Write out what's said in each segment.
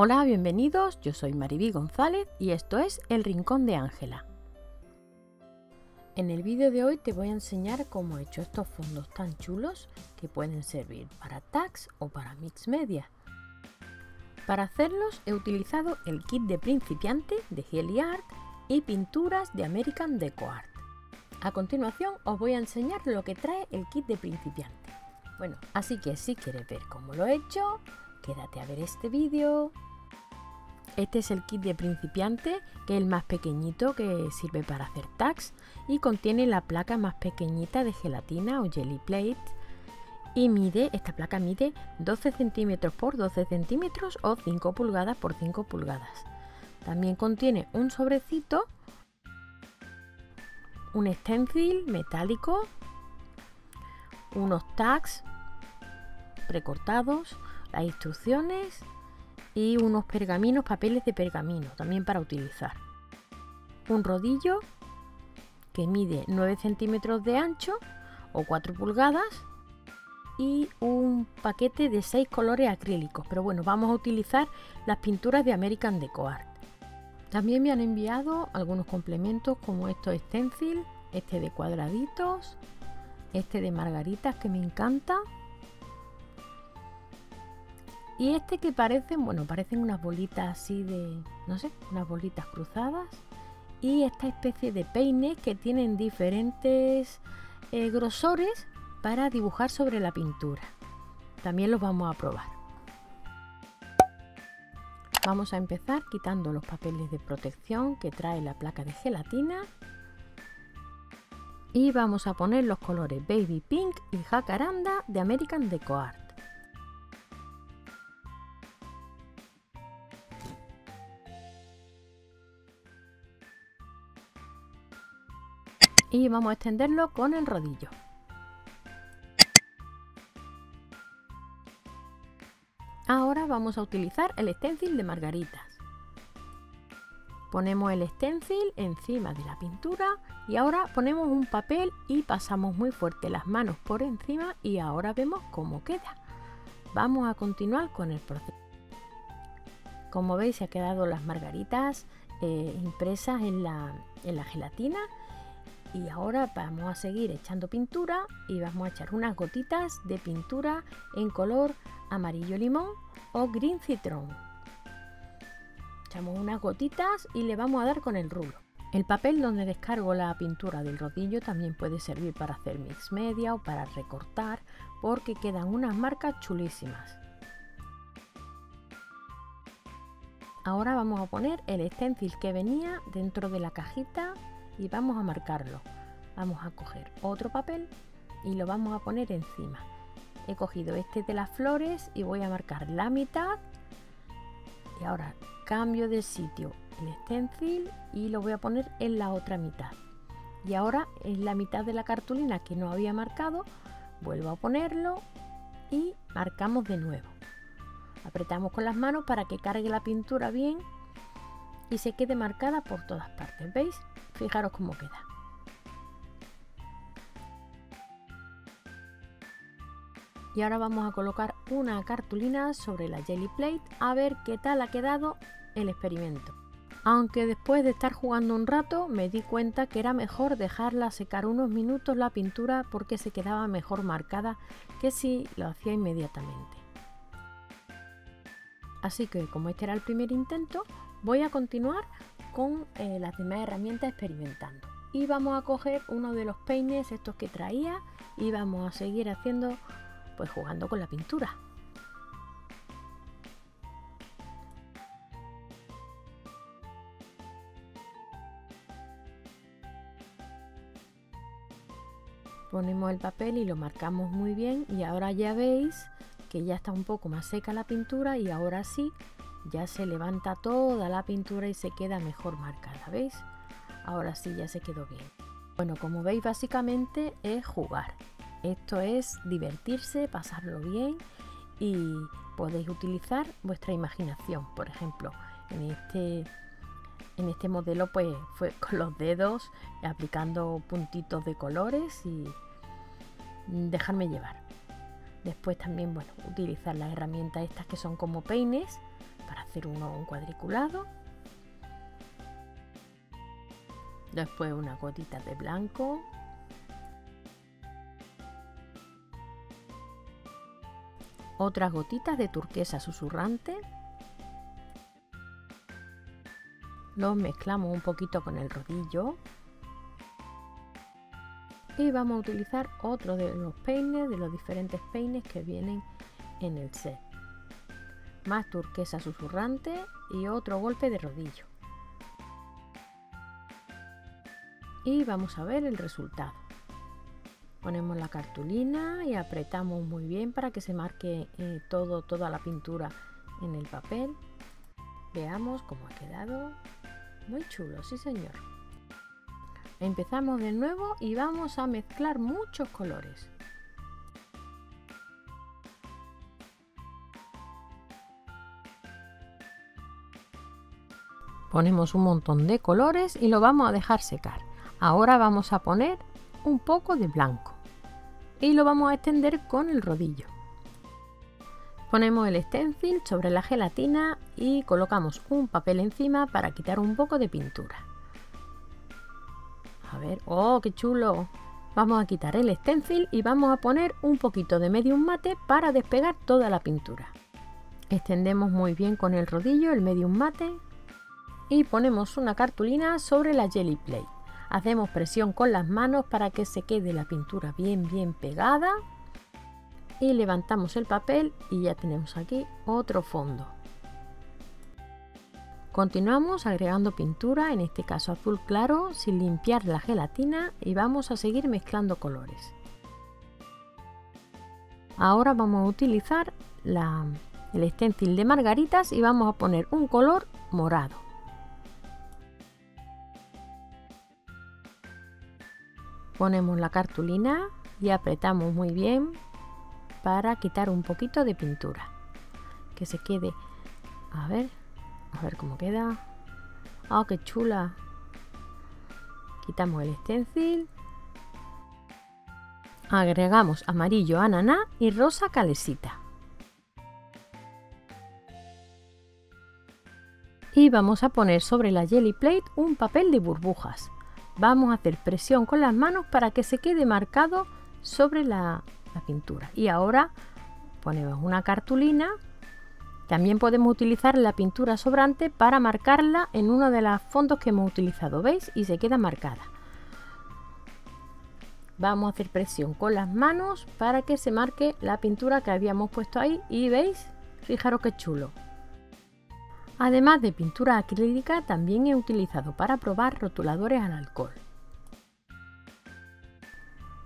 Hola, bienvenidos, yo soy Maribí González y esto es El Rincón de Ángela. En el vídeo de hoy te voy a enseñar cómo he hecho estos fondos tan chulos que pueden servir para tags o para mix media. Para hacerlos he utilizado el kit de principiante de Helly Art y pinturas de American Deco Art. A continuación os voy a enseñar lo que trae el kit de principiante. Bueno, así que si quieres ver cómo lo he hecho, quédate a ver este vídeo. Este es el kit de principiante, que es el más pequeñito que sirve para hacer tags y contiene la placa más pequeñita de gelatina o jelly plate y mide, esta placa mide 12 centímetros por 12 centímetros o 5 pulgadas por 5 pulgadas. También contiene un sobrecito, un stencil metálico, unos tags precortados, las instrucciones y unos pergaminos, papeles de pergamino, también para utilizar. Un rodillo que mide 9 centímetros de ancho o 4 pulgadas y un paquete de 6 colores acrílicos. Pero bueno, vamos a utilizar las pinturas de American Deco Art. También me han enviado algunos complementos como estos stencil, este de cuadraditos, este de margaritas que me encanta y este que parecen, bueno, parecen unas bolitas así de, no sé, unas bolitas cruzadas. Y esta especie de peines que tienen diferentes eh, grosores para dibujar sobre la pintura. También los vamos a probar. Vamos a empezar quitando los papeles de protección que trae la placa de gelatina. Y vamos a poner los colores Baby Pink y Jacaranda de American Deco Art. Y vamos a extenderlo con el rodillo. Ahora vamos a utilizar el stencil de margaritas. Ponemos el stencil encima de la pintura y ahora ponemos un papel y pasamos muy fuerte las manos por encima y ahora vemos cómo queda. Vamos a continuar con el proceso. Como veis se han quedado las margaritas eh, impresas en la, en la gelatina y ahora vamos a seguir echando pintura y vamos a echar unas gotitas de pintura en color amarillo limón o green citron. Echamos unas gotitas y le vamos a dar con el rulo. El papel donde descargo la pintura del rodillo también puede servir para hacer mix media o para recortar porque quedan unas marcas chulísimas. Ahora vamos a poner el stencil que venía dentro de la cajita y vamos a marcarlo. Vamos a coger otro papel y lo vamos a poner encima. He cogido este de las flores y voy a marcar la mitad. Y ahora cambio de sitio el stencil y lo voy a poner en la otra mitad. Y ahora en la mitad de la cartulina que no había marcado, vuelvo a ponerlo y marcamos de nuevo. Apretamos con las manos para que cargue la pintura bien y se quede marcada por todas partes. ¿Veis? Fijaros cómo queda. Y ahora vamos a colocar una cartulina sobre la jelly plate a ver qué tal ha quedado el experimento. Aunque después de estar jugando un rato me di cuenta que era mejor dejarla secar unos minutos la pintura porque se quedaba mejor marcada que si lo hacía inmediatamente. Así que como este era el primer intento, voy a continuar con eh, las demás herramientas experimentando. Y vamos a coger uno de los peines, estos que traía, y vamos a seguir haciendo, pues jugando con la pintura. Ponemos el papel y lo marcamos muy bien y ahora ya veis que ya está un poco más seca la pintura y ahora sí ya se levanta toda la pintura y se queda mejor marcada, ¿veis? Ahora sí ya se quedó bien. Bueno, como veis básicamente es jugar. Esto es divertirse, pasarlo bien y podéis utilizar vuestra imaginación. Por ejemplo, en este, en este modelo pues fue con los dedos aplicando puntitos de colores y dejarme llevar. Después también, bueno, utilizar las herramientas estas que son como peines para hacer uno un cuadriculado. Después una gotita de blanco. Otras gotitas de turquesa susurrante. Los mezclamos un poquito con el rodillo y vamos a utilizar otro de los peines de los diferentes peines que vienen en el set. Más turquesa susurrante y otro golpe de rodillo. Y vamos a ver el resultado. Ponemos la cartulina y apretamos muy bien para que se marque eh, todo toda la pintura en el papel. Veamos cómo ha quedado. Muy chulo sí señor Empezamos de nuevo y vamos a mezclar muchos colores. Ponemos un montón de colores y lo vamos a dejar secar. Ahora vamos a poner un poco de blanco y lo vamos a extender con el rodillo. Ponemos el stencil sobre la gelatina y colocamos un papel encima para quitar un poco de pintura. Ver, ¡oh, qué chulo! Vamos a quitar el stencil y vamos a poner un poquito de medium mate para despegar toda la pintura. Extendemos muy bien con el rodillo el medium mate y ponemos una cartulina sobre la jelly plate. Hacemos presión con las manos para que se quede la pintura bien bien pegada y levantamos el papel y ya tenemos aquí otro fondo. Continuamos agregando pintura, en este caso azul claro, sin limpiar la gelatina y vamos a seguir mezclando colores. Ahora vamos a utilizar el stencil de margaritas y vamos a poner un color morado. Ponemos la cartulina y apretamos muy bien para quitar un poquito de pintura. Que se quede, a ver, a ver cómo queda. ¡Ah, qué chula! Quitamos el stencil. Agregamos amarillo ananá y rosa calesita. Y vamos a poner sobre la jelly plate un papel de burbujas. Vamos a hacer presión con las manos para que se quede marcado sobre la, la pintura. Y ahora ponemos una cartulina también podemos utilizar la pintura sobrante para marcarla en uno de los fondos que hemos utilizado, ¿veis? Y se queda marcada. Vamos a hacer presión con las manos para que se marque la pintura que habíamos puesto ahí y ¿veis? Fijaros qué chulo. Además de pintura acrílica, también he utilizado para probar rotuladores al alcohol.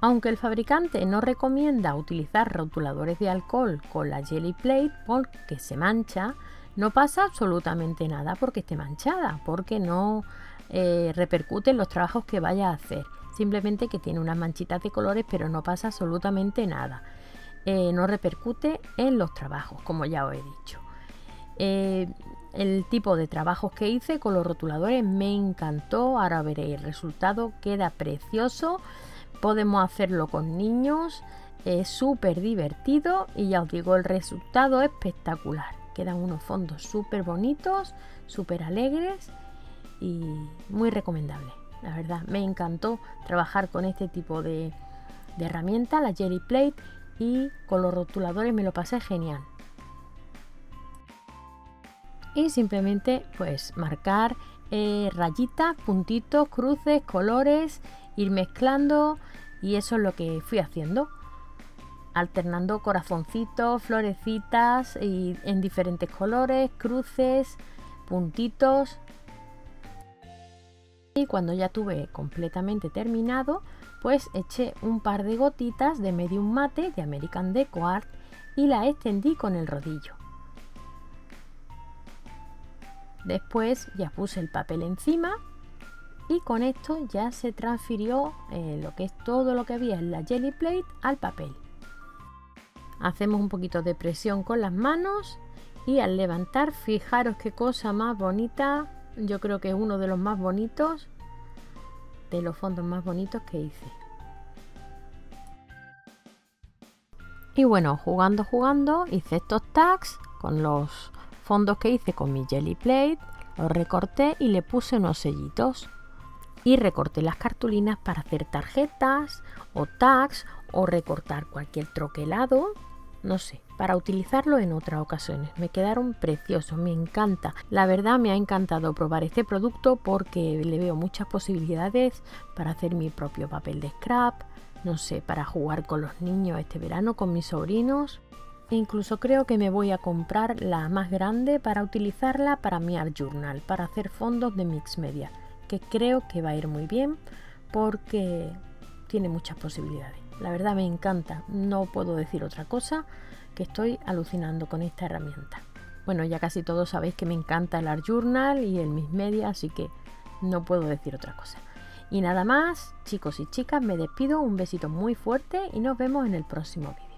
Aunque el fabricante no recomienda utilizar rotuladores de alcohol con la Jelly Plate porque se mancha, no pasa absolutamente nada porque esté manchada, porque no eh, repercute en los trabajos que vaya a hacer. Simplemente que tiene unas manchitas de colores, pero no pasa absolutamente nada. Eh, no repercute en los trabajos, como ya os he dicho. Eh, el tipo de trabajos que hice con los rotuladores me encantó. Ahora veréis el resultado, queda precioso. Podemos hacerlo con niños, es súper divertido y ya os digo, el resultado es espectacular. Quedan unos fondos súper bonitos, súper alegres y muy recomendable. La verdad, me encantó trabajar con este tipo de, de herramienta, la Jerry Plate, y con los rotuladores me lo pasé genial. Y simplemente pues marcar eh, rayitas, puntitos, cruces, colores, ir mezclando y eso es lo que fui haciendo. Alternando corazoncitos, florecitas y en diferentes colores, cruces, puntitos. Y cuando ya tuve completamente terminado, pues eché un par de gotitas de medium mate de American Deco Art y la extendí con el rodillo. Después ya puse el papel encima y con esto ya se transfirió eh, lo que es todo lo que había en la jelly plate al papel. Hacemos un poquito de presión con las manos y al levantar fijaros qué cosa más bonita, yo creo que es uno de los más bonitos, de los fondos más bonitos que hice. Y bueno, jugando, jugando, hice estos tags con los fondos que hice con mi Jelly Plate, los recorté y le puse unos sellitos. Y recorté las cartulinas para hacer tarjetas o tags o recortar cualquier troquelado, no sé, para utilizarlo en otras ocasiones. Me quedaron preciosos, me encanta. La verdad me ha encantado probar este producto porque le veo muchas posibilidades para hacer mi propio papel de scrap, no sé, para jugar con los niños este verano, con mis sobrinos. E incluso creo que me voy a comprar la más grande para utilizarla para mi art journal, para hacer fondos de mix media, que creo que va a ir muy bien porque tiene muchas posibilidades. La verdad me encanta, no puedo decir otra cosa, que estoy alucinando con esta herramienta. Bueno, ya casi todos sabéis que me encanta el Art Journal y el Mix Media, así que no puedo decir otra cosa. Y nada más, chicos y chicas, me despido, un besito muy fuerte y nos vemos en el próximo vídeo.